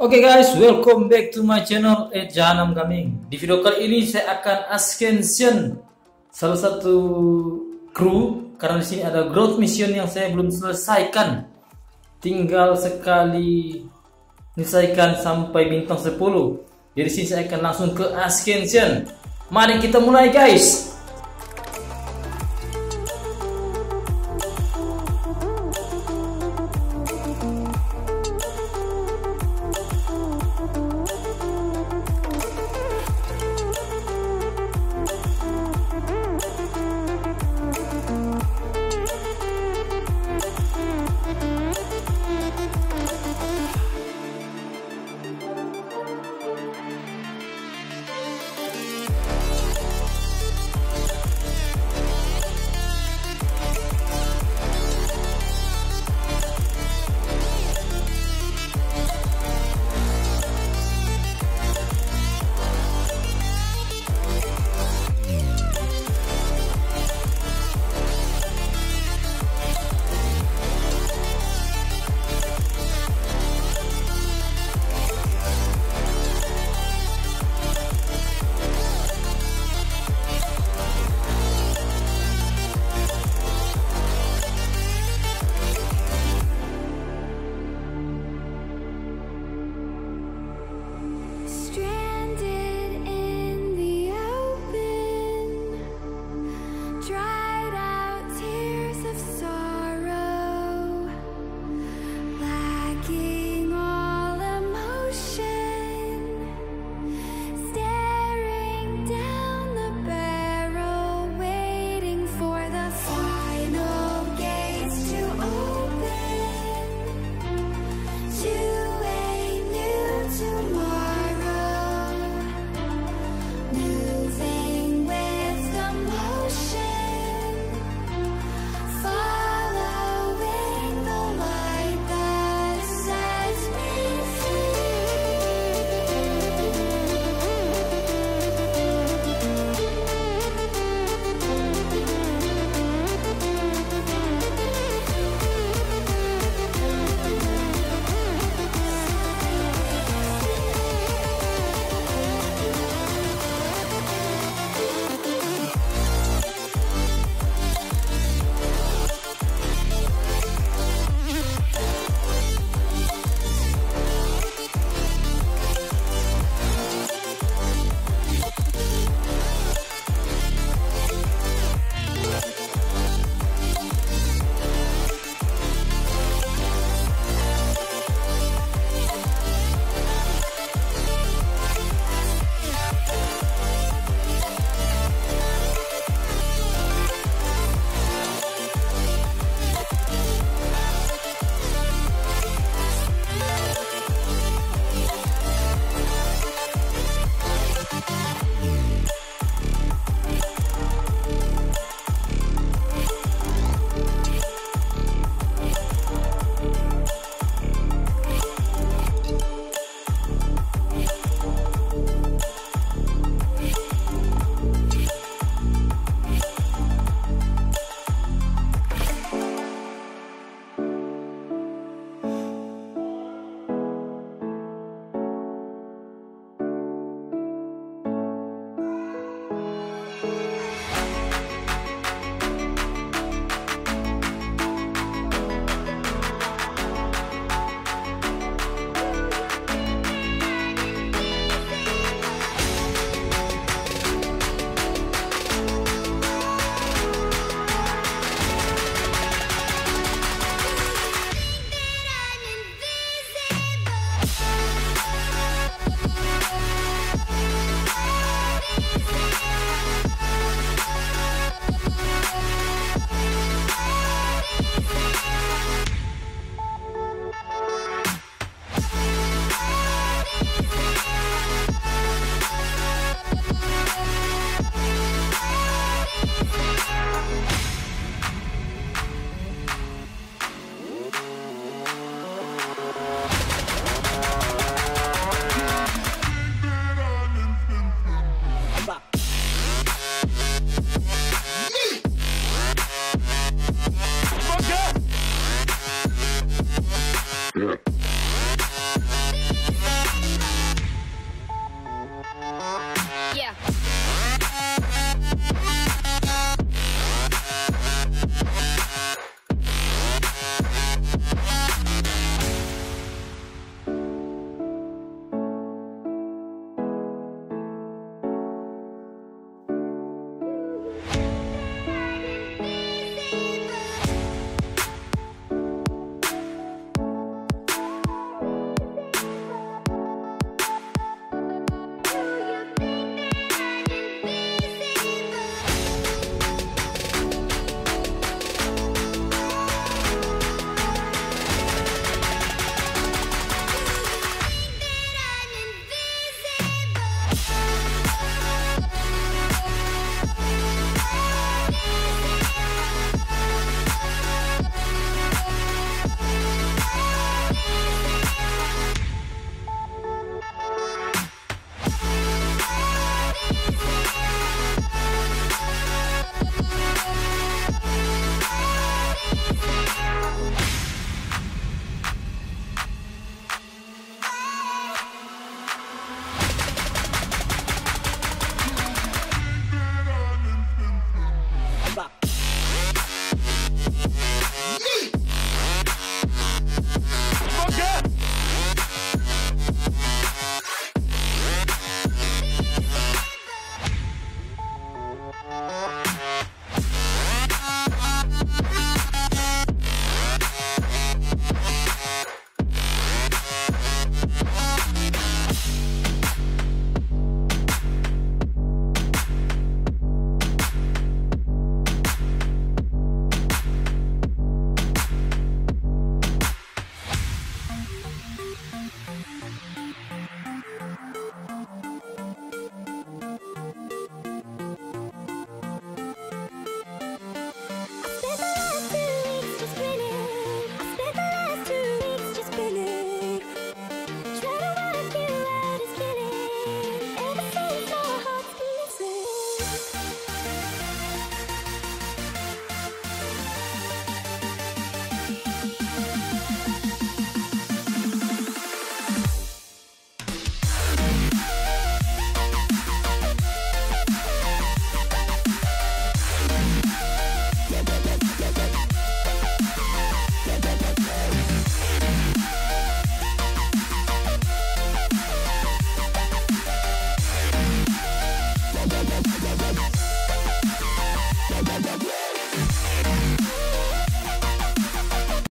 Oke okay guys, welcome back to my channel at Jahanam Gaming. Di video kali ini saya akan ascension salah satu kru karena di sini ada growth mission yang saya belum selesaikan. Tinggal sekali menyelesaikan sampai bintang 10. Jadi sini saya akan langsung ke ascension. Mari kita mulai guys.